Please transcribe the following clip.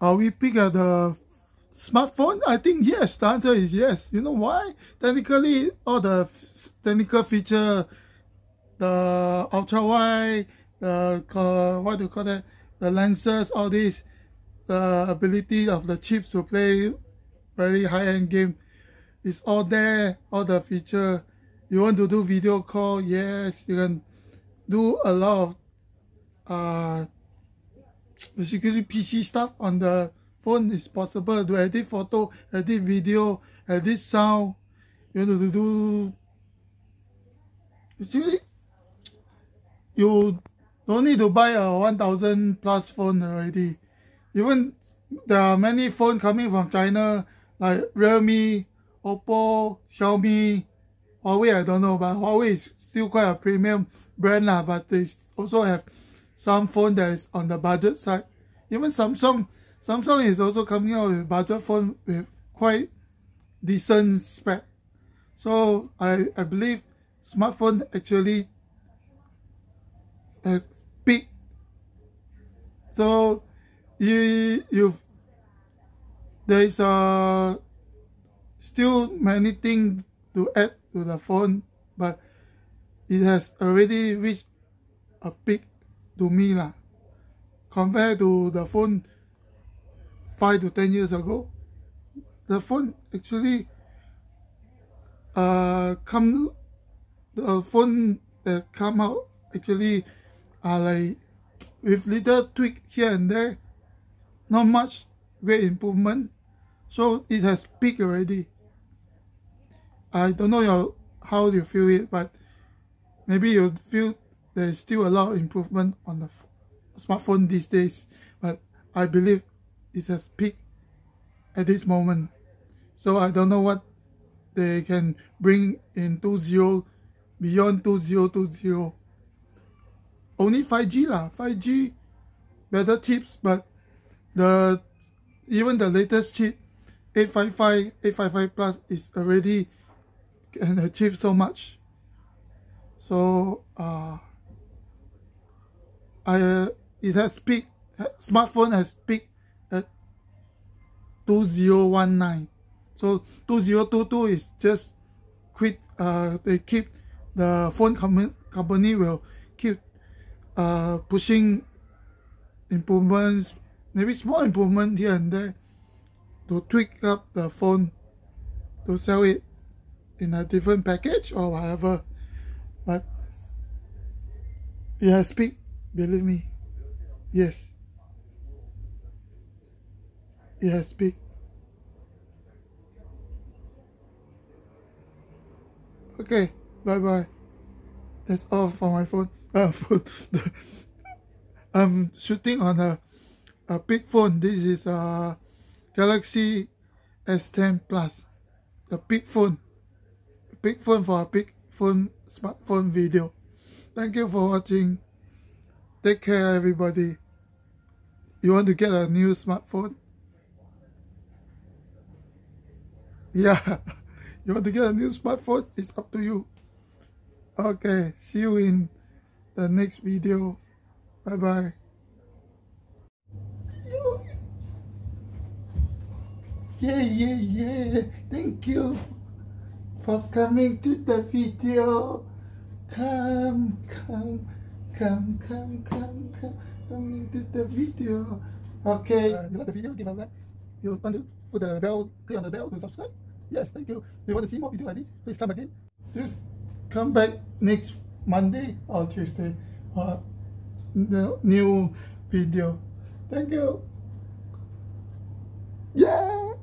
are we pick at the smartphone? I think yes. The answer is yes. You know why? Technically, all the technical feature, the ultra wide, the uh, what do you call that? The lenses, all this, the ability of the chips to play very high end game, is all there. All the feature. You want to do video call? Yes, you can do a lot of uh basically PC stuff on the phone is possible to edit photo, edit video, edit sound. You know, to do actually you don't need to buy a 1000 plus phone already. Even there are many phones coming from China like Realme, Oppo, Xiaomi, Huawei I don't know but Huawei is still quite a premium brand lah, but they also have some phone that is on the budget side. Even Samsung, Samsung is also coming out with budget phone with quite decent spec. So I, I believe smartphone actually has peaked. So you you there is uh, still many things to add to the phone, but it has already reached a peak to me. Compared to the phone five to ten years ago, the phone actually uh come the phone that come out actually are like with little tweak here and there, not much great improvement. So it has peaked already. I don't know your how you feel it, but maybe you feel there is still a lot of improvement on the smartphone these days, but I believe it has peaked at this moment. So I don't know what they can bring in 20 beyond 2020. Only 5G lah, 5G better chips, but the even the latest chip 855, 855 plus is already can achieve so much. So uh, uh, it has peaked. Smartphone has peaked at 2019. So 2022 is just quit. Uh, they keep the phone com company will keep uh, pushing improvements, maybe small improvement here and there to tweak up the phone to sell it in a different package or whatever. But it has peaked, believe me. Yes. Yes, has peaked. Okay, bye bye. That's all for my phone. Uh, phone. I'm shooting on a, a big phone. This is a Galaxy S10 Plus. A big phone big phone for a big phone smartphone video. Thank you for watching. Take care everybody. You want to get a new smartphone? Yeah, you want to get a new smartphone? It's up to you. Okay, see you in the next video. Bye bye. Yeah, yeah, yeah. Thank you for coming to the video. Come, come, come, come, come, come, coming to the video. Okay, uh, you like the video? Give a like. You want to put the bell, click on the bell to subscribe? Yes, thank you. Do you want to see more videos like this? Please come again. Just come back next Monday or Tuesday for the new video. Thank you. Yeah.